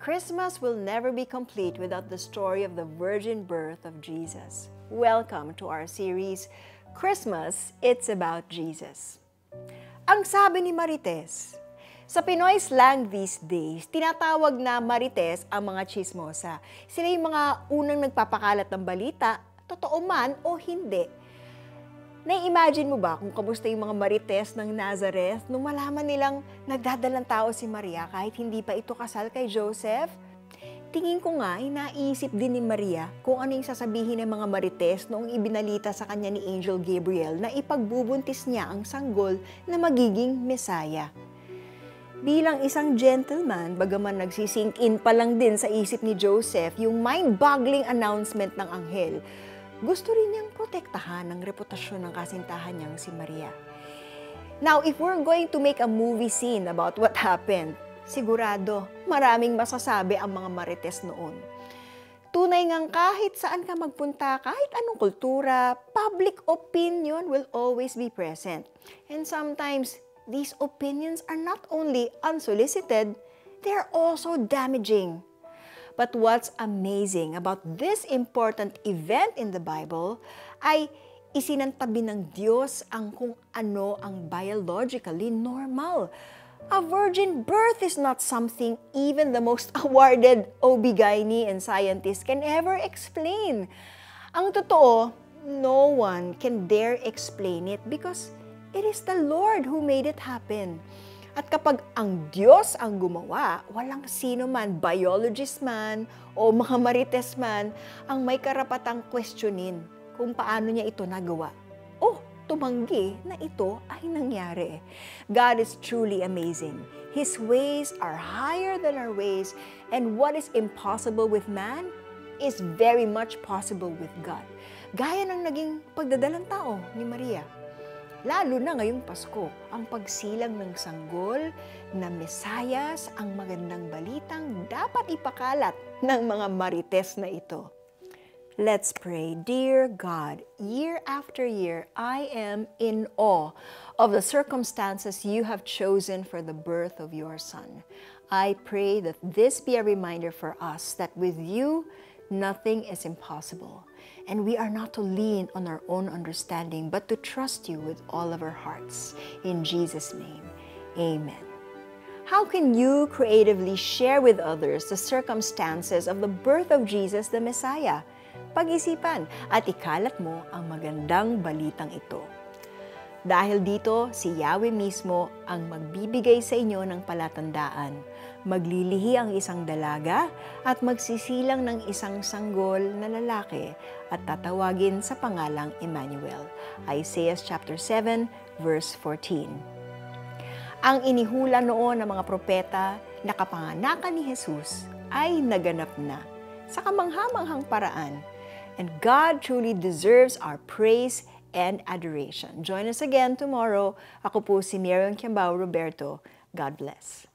Christmas will never be complete without the story of the virgin birth of Jesus. Welcome to our series, Christmas, It's About Jesus. Ang sabi ni Marites, sa Pinoy slang these days, tinatawag na marites ang mga chismosa. Sila yung mga unang nagpapakalat ng balita, totoo man o hindi. Nai-imagine mo ba kung kamusta yung mga marites ng Nazareth nung malaman nilang nagdadalang tao si Maria kahit hindi pa ito kasal kay Joseph? Tingin ko nga, inaisip din ni Maria kung ano yung sasabihin ng mga marites noong ibinalita sa kanya ni Angel Gabriel na ipagbubuntis niya ang sanggol na magiging Mesaya. Bilang isang gentleman, bagaman nagsisink in pa lang din sa isip ni Joseph yung mind-boggling announcement ng anghel, gusto rin niyang protektahan ang reputasyon ng kasintahan niyang si Maria. Now, if we're going to make a movie scene about what happened, sigurado maraming masasabi ang mga marites noon. Tunay ngang kahit saan ka magpunta, kahit anong kultura, public opinion will always be present. And sometimes, these opinions are not only unsolicited, they're also damaging. But what's amazing about this important event in the Bible ay isinantabi ng Diyos ang kung ano ang biologically normal. A virgin birth is not something even the most awarded OB-GYN and scientists can ever explain. Ang totoo, no one can dare explain it because it is the Lord who made it happen. At kapag ang Diyos ang gumawa, walang sino man, biologist man o mga marites man, ang may karapatang questionin kung paano niya ito nagawa. Oh, tumanggi na ito ay nangyari. God is truly amazing. His ways are higher than our ways, and what is impossible with man is very much possible with God. Gaya ng naging pagdadalang tao ni Maria lalo na ngayong Pasko, ang pagsilang ng sanggol na Mesayas ang magandang balitang dapat ipakalat ng mga marites na ito. Let's pray. Dear God, year after year, I am in awe of the circumstances you have chosen for the birth of your Son. I pray that this be a reminder for us that with you, nothing is impossible. And we are not to lean on our own understanding, but to trust you with all of our hearts. In Jesus' name, amen. How can you creatively share with others the circumstances of the birth of Jesus the Messiah? Pag-isipan at ikalat mo ang magandang balitang ito. Dahil dito, si Yahweh mismo ang magbibigay sa inyo ng palatandaan. Maglilihi ang isang dalaga at magsisilang ng isang sanggol na lalaki at tatawagin sa pangalang Emmanuel. Isaiah chapter 7 verse 14. Ang inihula noon ng mga propeta na kapanganakan ni Jesus ay naganap na sa kamanghamanghang paraan. And God truly deserves our praise and adoration. Join us again tomorrow. Ako po si Miriam Kiambao Roberto. God bless.